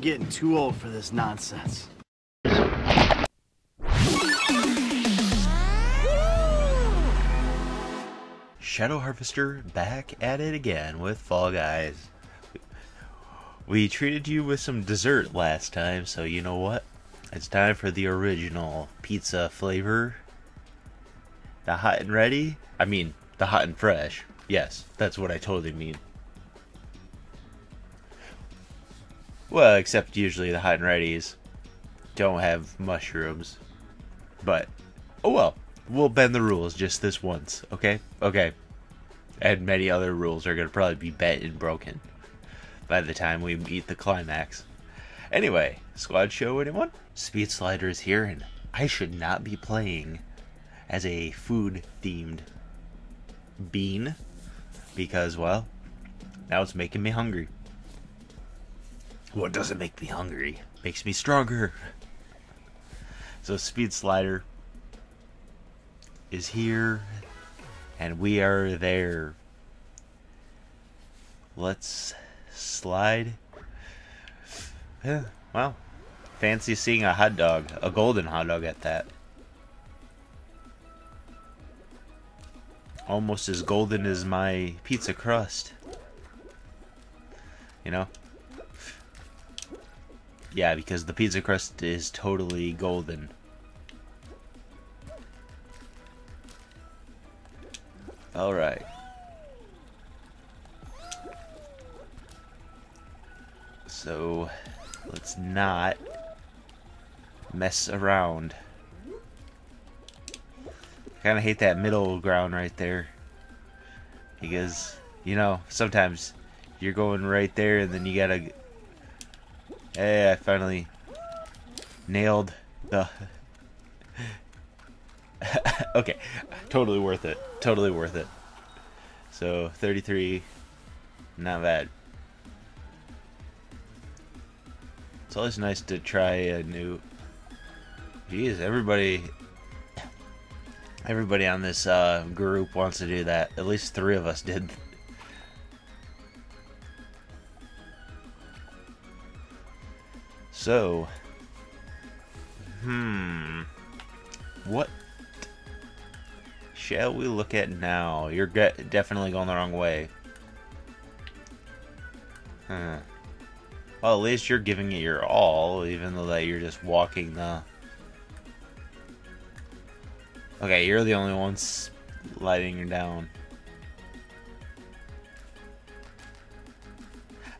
Getting too old for this nonsense. Shadow Harvester back at it again with Fall Guys. We treated you with some dessert last time, so you know what? It's time for the original pizza flavor. The hot and ready? I mean, the hot and fresh. Yes, that's what I totally mean. Well, except usually the hot and readies don't have mushrooms. But, oh well, we'll bend the rules just this once, okay? Okay. And many other rules are going to probably be bent and broken by the time we meet the climax. Anyway, squad show anyone? Speed Slider is here, and I should not be playing as a food themed bean because, well, now it's making me hungry. What doesn't make me hungry makes me stronger. So, Speed Slider is here, and we are there. Let's slide. Yeah, well, fancy seeing a hot dog, a golden hot dog at that. Almost as golden as my pizza crust. You know? Yeah, because the pizza crust is totally golden. Alright. So, let's not mess around. I kind of hate that middle ground right there. Because, you know, sometimes you're going right there and then you gotta... Hey, I finally nailed the... okay, totally worth it. Totally worth it. So, 33, not bad. It's always nice to try a new. Jeez, everybody, everybody on this uh, group wants to do that. At least three of us did. So, hmm, what shall we look at now? You're definitely going the wrong way. Huh. Well, at least you're giving it your all, even though that you're just walking the... Okay, you're the only one sliding her down.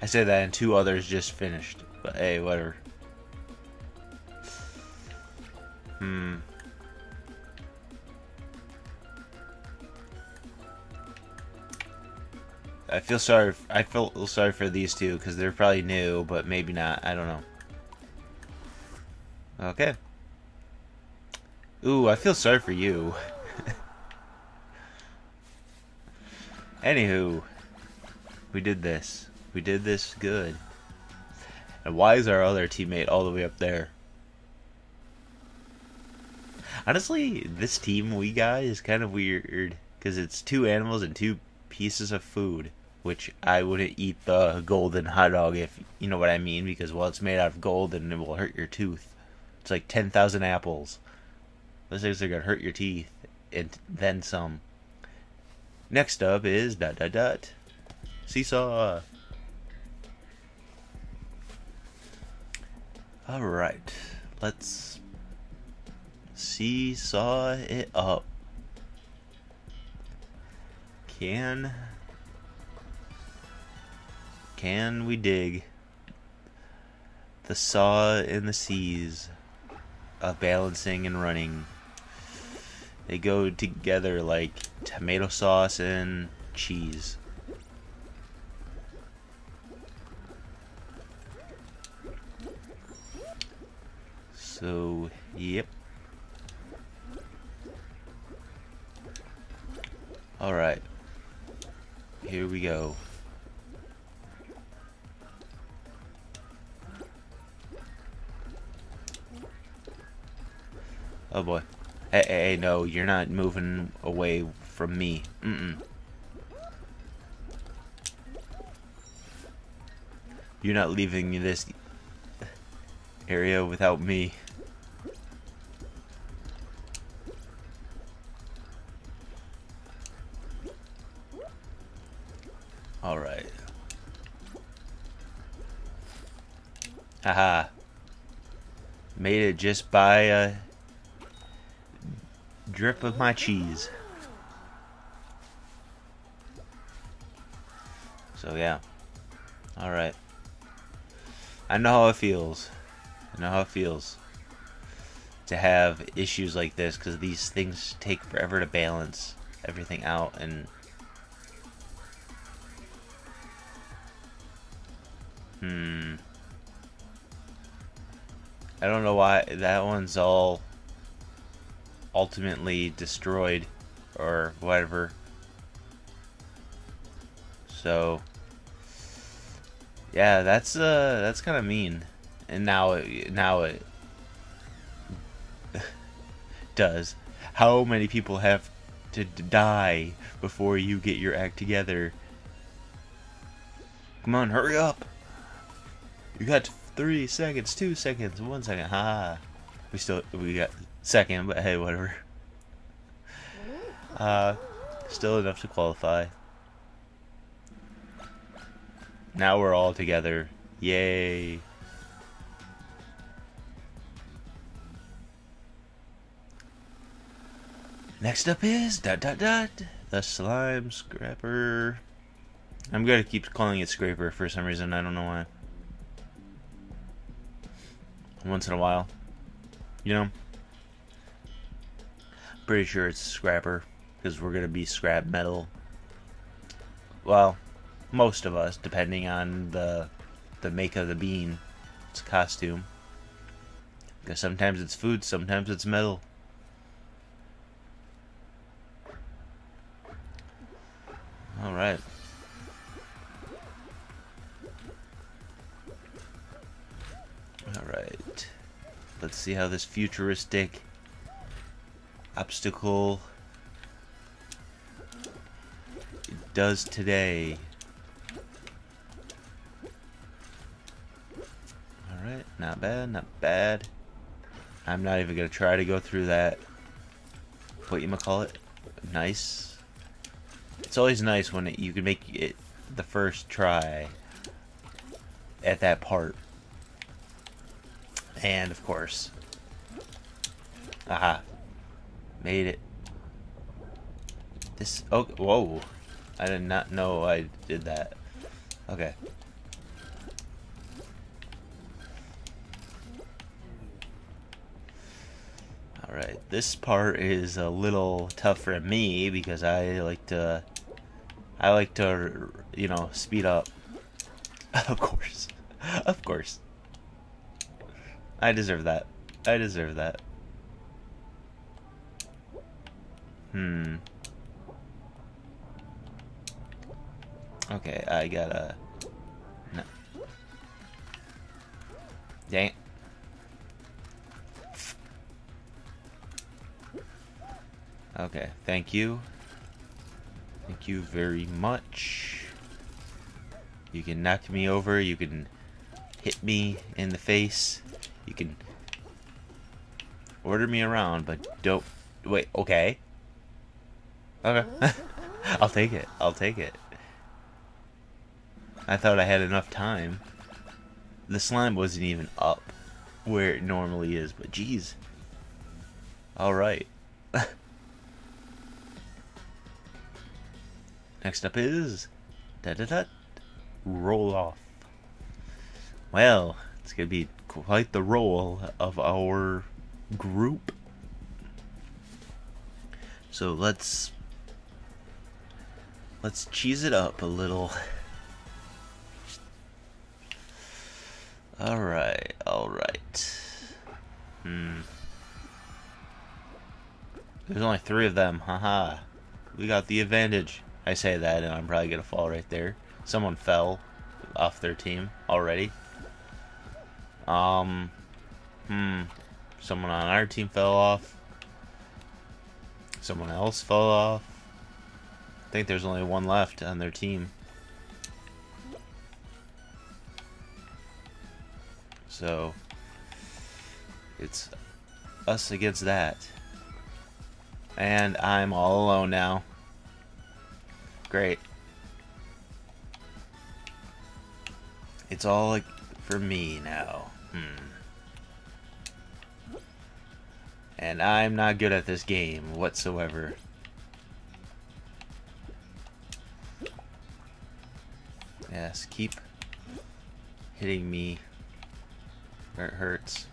I said that and two others just finished. But hey, whatever. I feel sorry. I feel sorry for these two because they're probably new, but maybe not. I don't know. Okay. Ooh, I feel sorry for you. Anywho, we did this. We did this good. And why is our other teammate all the way up there? Honestly, this team we got is kind of weird because it's two animals and two pieces of food which I wouldn't eat the golden hot dog if you know what I mean, because well, it's made out of gold and it will hurt your tooth. It's like ten thousand apples. Those things are gonna hurt your teeth and then some. Next up is dot dot dot seesaw. All right, let's seesaw it up. Can can we dig the saw in the seas of balancing and running? They go together like tomato sauce and cheese. So, yep. Alright. Here we go. Oh boy. Hey, hey, hey, no, you're not moving away from me. Mm-mm. You're not leaving this area without me. Alright. Haha. Made it just by a drip of my cheese. So yeah. Alright. I know how it feels. I know how it feels to have issues like this because these things take forever to balance everything out and hmm I don't know why that one's all ultimately destroyed or whatever. So yeah, that's uh that's kind of mean. And now it, now it does. How many people have to die before you get your act together? Come on, hurry up. You got three seconds, two seconds, one second. Ha! We still we got second, but hey, whatever. Uh, still enough to qualify. Now we're all together. Yay! Next up is dot dot dot the slime scraper. I'm gonna keep calling it scraper for some reason. I don't know why once in a while. You know? Pretty sure it's scrapper because we're to be scrap metal. Well, most of us, depending on the the make of the bean. It's costume. Because sometimes it's food, sometimes it's metal. Alright. Alright. Let's see how this futuristic obstacle it does today. Alright, not bad, not bad. I'm not even gonna try to go through that. What you might call it? Nice. It's always nice when it, you can make it the first try at that part. And, of course. Aha. Made it. This... Oh, whoa. I did not know I did that. Okay. Alright, this part is a little tough for me because I like to... I like to, you know, speed up. of course. Of course. I deserve that. I deserve that. Hmm. Okay, I gotta... No. Dang. Okay, thank you. Thank you very much. You can knock me over, you can hit me in the face. You can order me around, but don't... Wait, okay. Okay. I'll take it. I'll take it. I thought I had enough time. The slime wasn't even up where it normally is, but geez. Alright. Next up is... Da da da. Roll off. Well, it's gonna be quite the roll of our group. So let's let's cheese it up a little. Alright, alright. Hmm. There's only three of them, haha. We got the advantage. I say that and I'm probably gonna fall right there. Someone fell off their team already. Um, hmm. Someone on our team fell off. Someone else fell off. I think there's only one left on their team. So, It's us against that. And I'm all alone now. Great. It's all like for me now. Hmm. And I'm not good at this game whatsoever. Yes, keep hitting me where it hurts.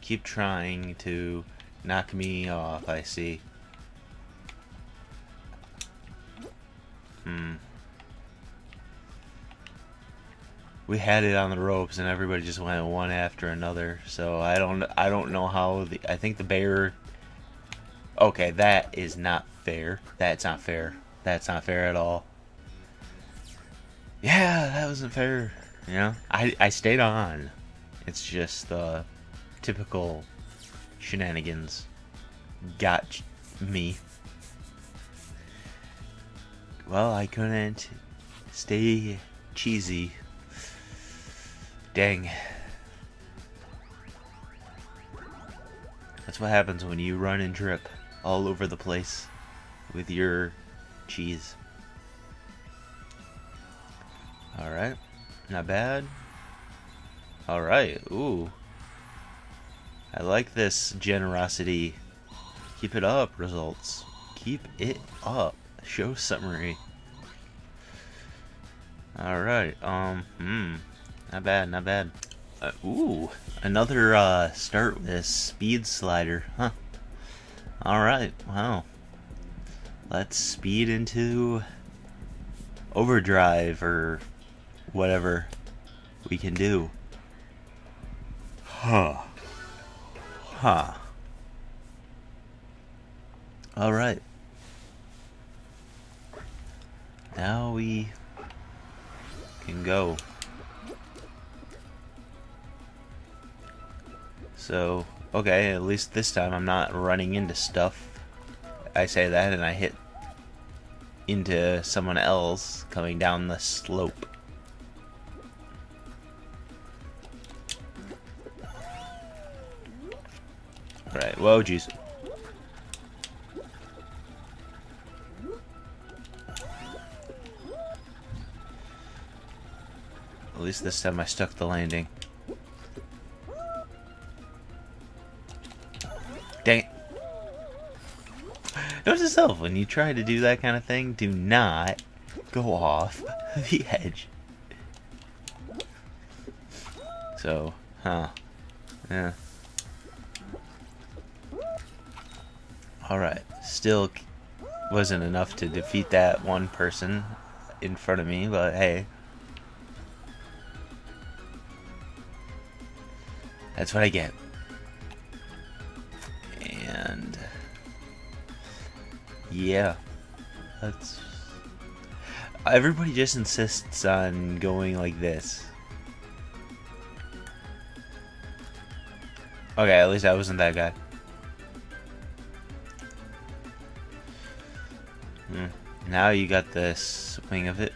Keep trying to knock me off, I see. Hmm. We had it on the ropes and everybody just went one after another. So I don't I don't know how the I think the bear Okay, that is not fair. That's not fair. That's not fair at all. Yeah, that wasn't fair. You know, I I stayed on. It's just the typical shenanigans got me. Well, I couldn't stay cheesy. Dang. That's what happens when you run and drip all over the place with your cheese. Alright. Not bad. Alright. Ooh. I like this generosity. Keep it up, results. Keep it up. Show summary. Alright, um, hmm. Not bad, not bad. Uh, ooh, another uh, start with this speed slider, huh? Alright, wow. Let's speed into overdrive or whatever we can do. Huh. Huh. Alright. Now we can go. So, okay, at least this time I'm not running into stuff. I say that and I hit into someone else coming down the slope. Right, whoa, jeez. At least this time I stuck the landing. Dang it. Note to self, when you try to do that kind of thing, do not go off the edge. So, huh. Yeah. Alright, still wasn't enough to defeat that one person in front of me, but hey. That's what I get. And yeah, that's everybody just insists on going like this. Okay, at least I wasn't that guy. Now you got the swing of it.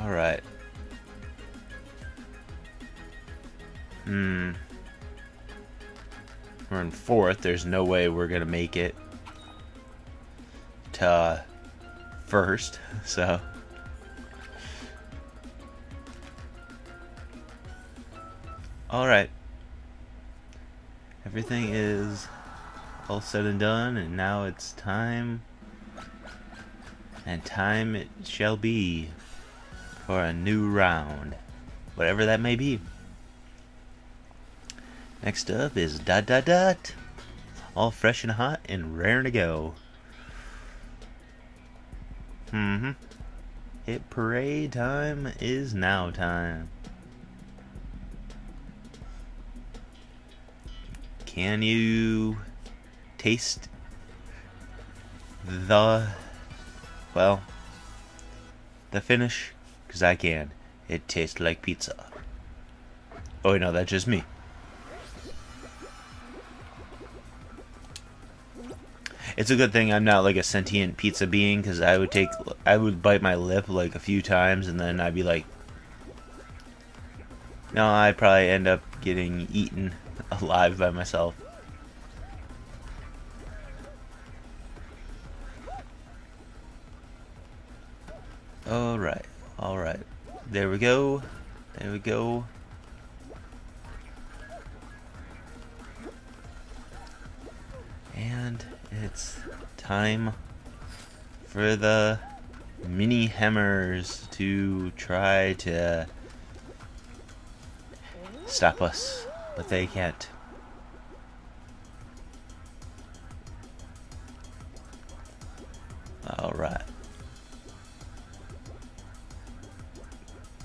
Alright. Hmm. We're in fourth. There's no way we're going to make it to first. So. Alright. Everything is all said and done, and now it's time. And time it shall be for a new round. Whatever that may be. Next up is dot dot dot. All fresh and hot and raring to go. Mm-hmm. Hit parade time is now time. Can you taste the well the finish? Cause I can. It tastes like pizza. Oh no, that's just me. It's a good thing I'm not like a sentient pizza being because I would take, I would bite my lip like a few times and then I'd be like, no, I'd probably end up getting eaten alive by myself. Alright, alright. There we go. There we go. And it's time for the mini hammers to try to stop us, but they can't. Alright.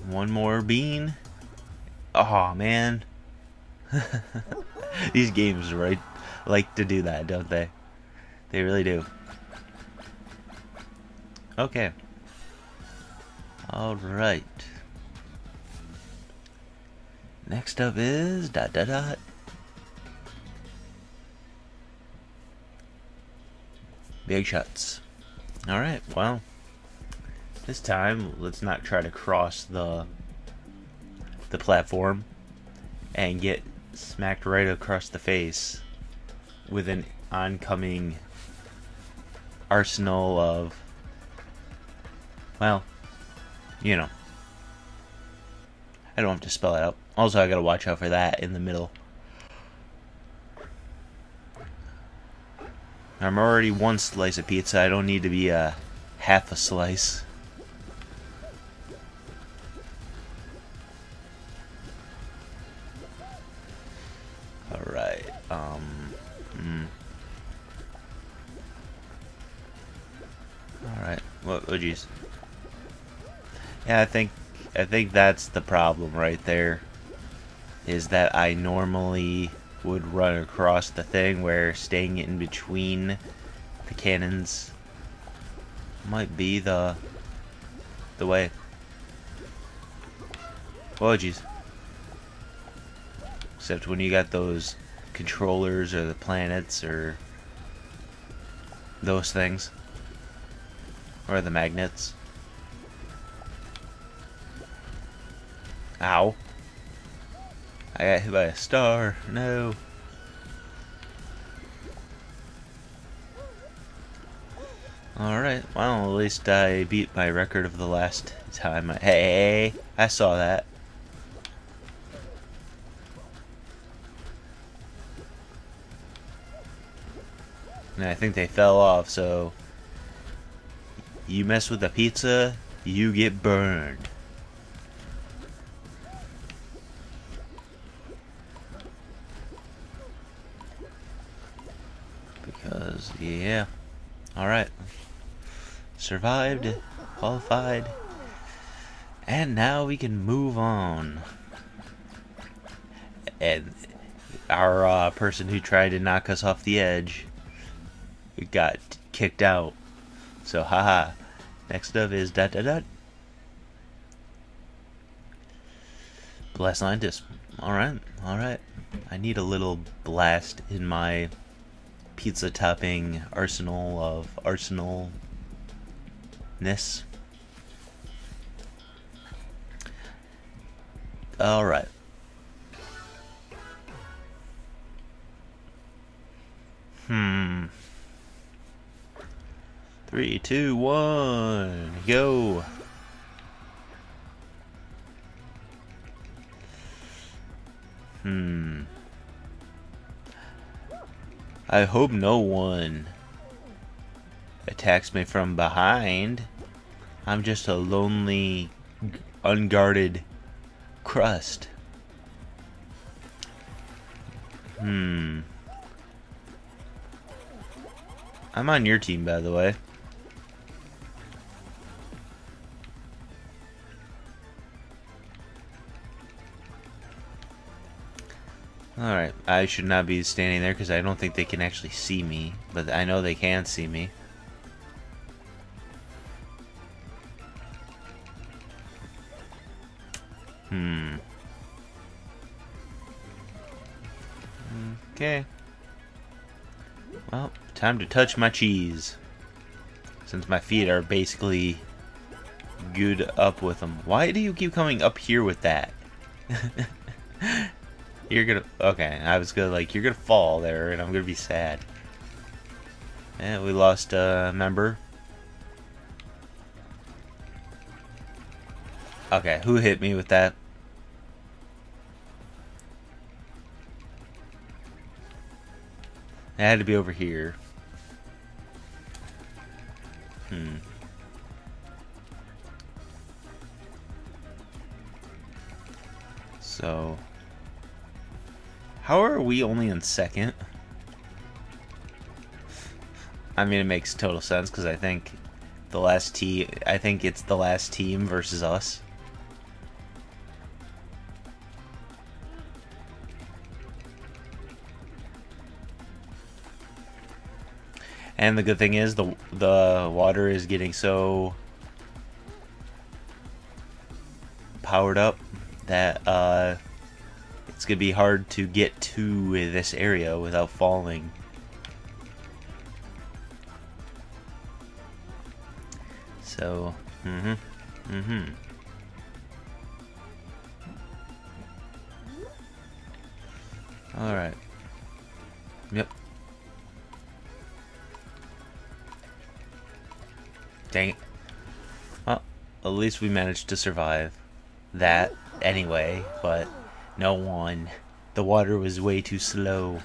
One more bean. Oh man. These games right like to do that, don't they? They really do. Okay. Alright. Next up is dot dot dot. Big shots. Alright, well. This time, let's not try to cross the the platform and get smacked right across the face with an oncoming arsenal of well, you know. I don't have to spell it out. Also, I gotta watch out for that in the middle. I'm already one slice of pizza. I don't need to be a half a slice. Oh. Yeah, I think, I think that's the problem right there. Is that I normally would run across the thing where staying in between the cannons might be the the way. Oh jeez. Except when you got those controllers or the planets or those things. Or the magnets. Ow. I got hit by a star. No. Alright, well at least I beat my record of the last time. I hey, I saw that. And I think they fell off, so... You mess with the pizza, you get burned. Because, yeah. Alright. Survived, qualified, and now we can move on. And our uh, person who tried to knock us off the edge got kicked out. So, haha. Next up is dot dot dot. Blastlantis. Alright, alright. I need a little blast in my pizza topping arsenal of arsenalness. Alright. Hmm. Three, two, one, go. Hmm. I hope no one attacks me from behind. I'm just a lonely, unguarded crust. Hmm. I'm on your team, by the way. Alright, I should not be standing there because I don't think they can actually see me. But I know they can see me. Hmm. Okay. Well, Time to touch my cheese. Since my feet are basically good up with them. Why do you keep coming up here with that? you're gonna... Okay, I was gonna like, you're gonna fall there and I'm gonna be sad. And we lost a member. Okay, who hit me with that? It had to be over here. Hmm. So... How are we only in second? I mean, it makes total sense because I think the last team, I think it's the last team versus us. And the good thing is the the water is getting so powered up that uh, it's gonna be hard to get to this area without falling. So, mm-hmm, mm-hmm. All right. Yep. Dang it. Well, at least we managed to survive that anyway, but no one. The water was way too slow.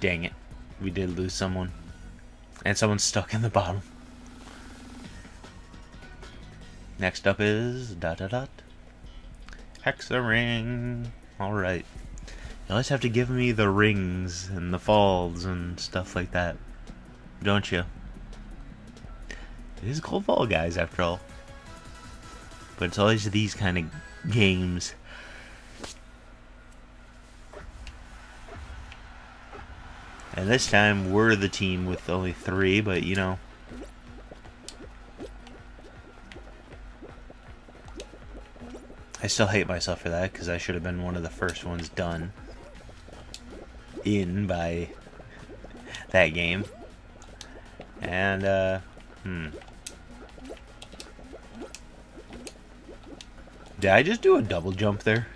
Dang it. We did lose someone. And someone's stuck in the bottom. Next up is dot dot dot. Hexa ring. Alright. You always have to give me the rings and the falls and stuff like that. Don't you? It is called Fall Guys after all. But it's always these kind of games. And this time we're the team with only three, but you know. I still hate myself for that because I should have been one of the first ones done in by that game. And, uh, hmm. Did I just do a double jump there?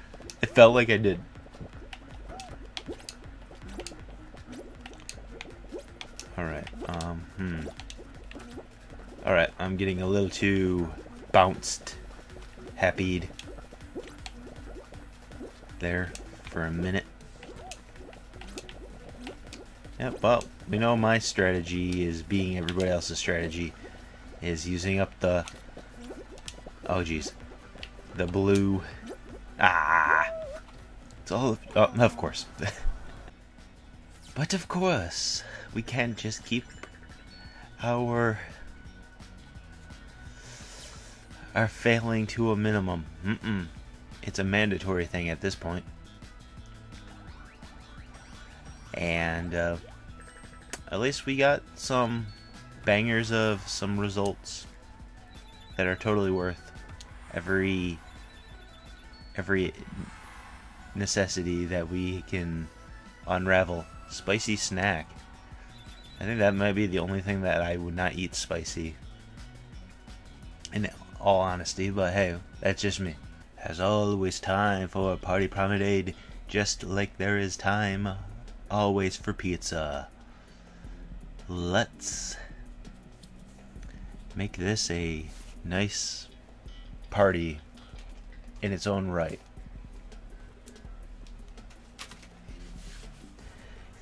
It felt like I did. Alright, um, hmm. Alright, I'm getting a little too bounced, happyed there for a minute. Yep, well, we know my strategy is being everybody else's strategy. Is using up the... Oh, jeez. The blue... Ah! It's all... Oh, of course. but of course, we can't just keep our... Our failing to a minimum. Mm-mm. It's a mandatory thing at this point. and uh, at least we got some bangers of some results that are totally worth every every necessity that we can unravel. Spicy snack. I think that might be the only thing that I would not eat spicy in all honesty but hey that's just me. There's always time for a party promenade just like there is time always for pizza. Let's make this a nice party in its own right.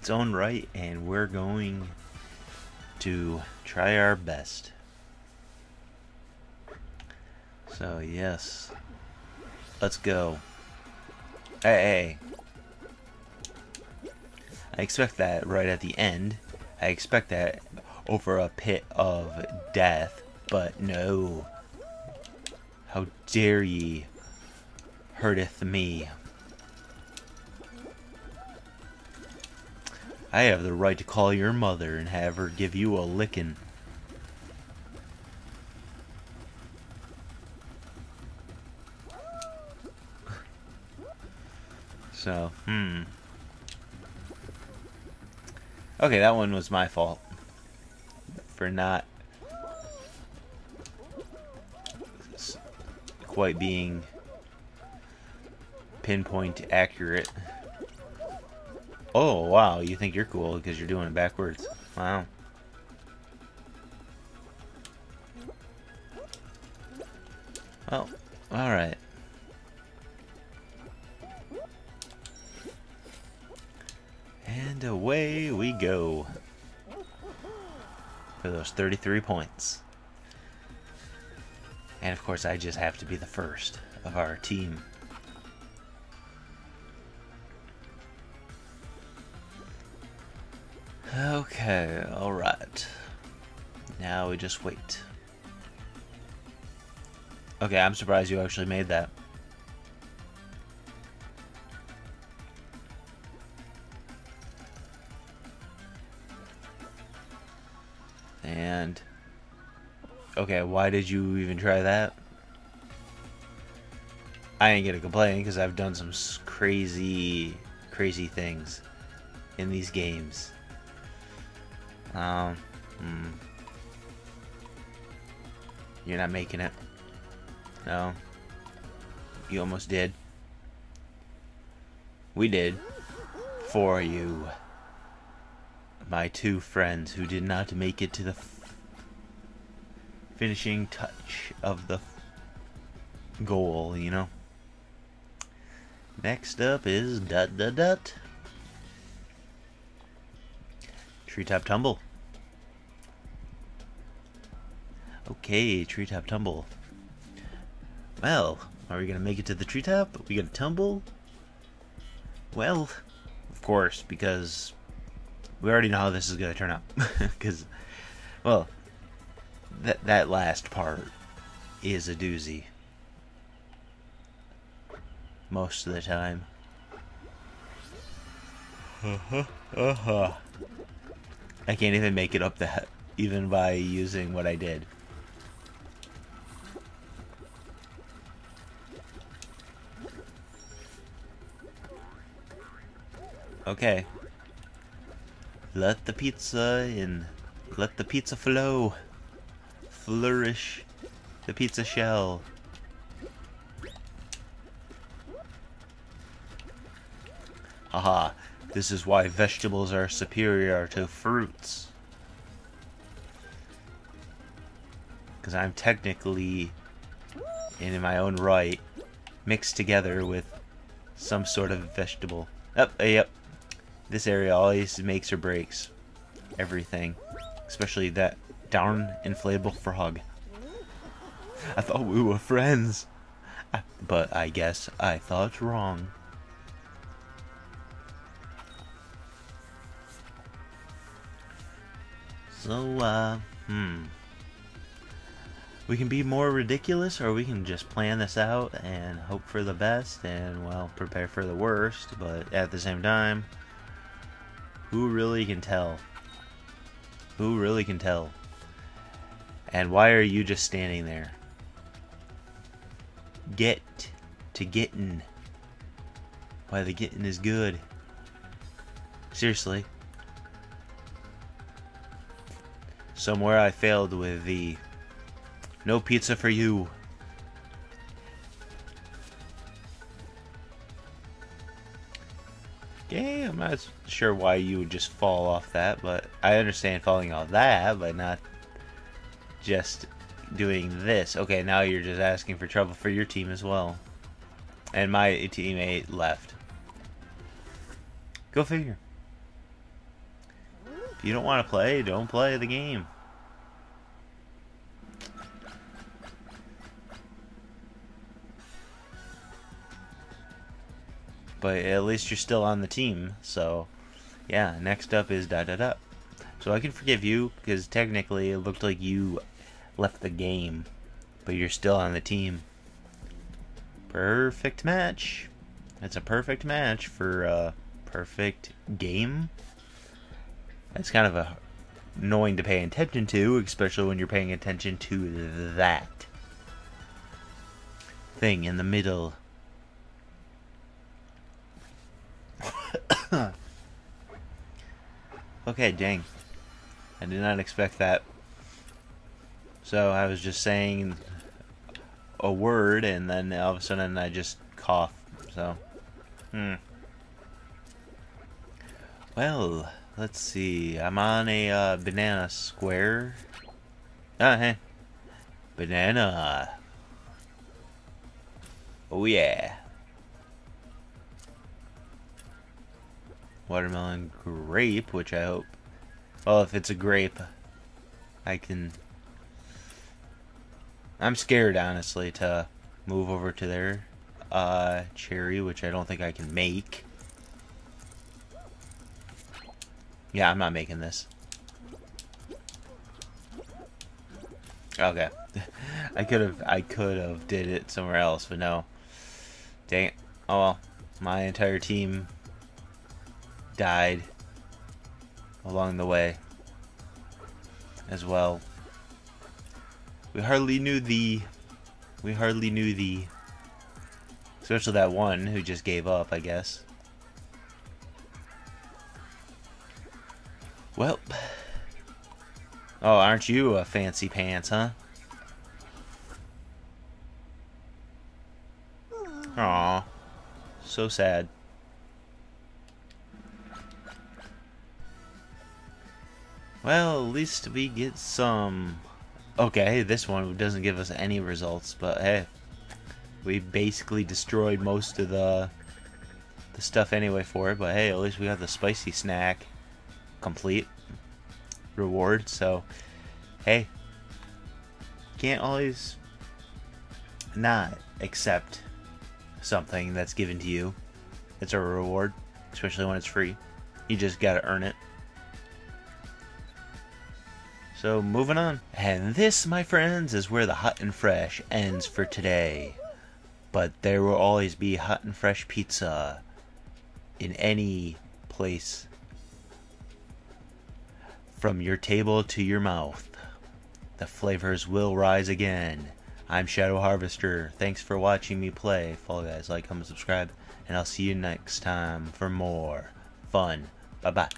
Its own right, and we're going to try our best. So, yes. Let's go. Hey, hey. I expect that right at the end. I expect that over a pit of death, but no. How dare ye hurteth me. I have the right to call your mother and have her give you a licking. So, hmm. Okay, that one was my fault. For not quite being pinpoint accurate. Oh, wow, you think you're cool because you're doing it backwards. Wow. Well, alright. And away we go. For those 33 points. And of course, I just have to be the first of our team. Okay, alright. Now we just wait. Okay, I'm surprised you actually made that. And... Okay, why did you even try that? I ain't gonna complain because I've done some crazy, crazy things in these games. Um, hmm. You're not making it. No. You almost did. We did. For you. My two friends who did not make it to the finishing touch of the goal, you know? Next up is Dut Dut Dut. Treetop Tumble. Okay, Treetop Tumble. Well, are we gonna make it to the treetop? Are we gonna tumble? Well, of course, because we already know how this is gonna turn out. Because, well, that that last part is a doozy. Most of the time. Uh huh. Uh huh. I can't even make it up that, even by using what I did. Okay. Let the pizza in. Let the pizza flow. Flourish the pizza shell. Haha, this is why vegetables are superior to fruits. Because I'm technically, in my own right, mixed together with some sort of vegetable. Yep, oh, uh, yep, this area always makes or breaks everything. Especially that darn inflatable frog. I thought we were friends. But I guess I thought wrong. So, uh, hmm. We can be more ridiculous, or we can just plan this out and hope for the best and, well, prepare for the worst, but at the same time, who really can tell? Who really can tell? And why are you just standing there? Get to getting. Why the getting is good. Seriously. Somewhere I failed with the no pizza for you. Yeah, I'm not sure why you would just fall off that, but I understand falling off that, but not just doing this. Okay, now you're just asking for trouble for your team as well. And my teammate left. Go figure. If you don't want to play, don't play the game. But at least you're still on the team. So, yeah, next up is da da da. So I can forgive you because technically it looked like you left the game, but you're still on the team. Perfect match. That's a perfect match for a perfect game. That's kind of a annoying to pay attention to, especially when you're paying attention to that thing in the middle. Okay, dang. I did not expect that. So I was just saying a word and then all of a sudden I just cough. So, hmm. Well, let's see. I'm on a uh, banana square. Ah, hey. Banana. Oh, yeah. Watermelon grape, which I hope. Well, if it's a grape, I can. I'm scared, honestly, to move over to there. Uh, cherry, which I don't think I can make. Yeah, I'm not making this. Okay. I could have I could have did it somewhere else, but no. Dang. Oh well. My entire team died along the way as well. We hardly knew the we hardly knew the especially that one who just gave up, I guess. Well. Oh, aren't you a fancy pants, huh? Aw. So sad. Well, at least we get some... Okay, this one doesn't give us any results, but hey. We basically destroyed most of the the stuff anyway for it, but hey, at least we got the spicy snack complete reward. So, hey, can't always not accept something that's given to you. It's a reward, especially when it's free. You just gotta earn it. So, moving on. And this, my friends, is where the hot and fresh ends for today. But there will always be hot and fresh pizza in any place from your table to your mouth. The flavors will rise again. I'm Shadow Harvester. Thanks for watching me play. Fall Guys, like, comment, subscribe, and I'll see you next time for more fun. Bye bye.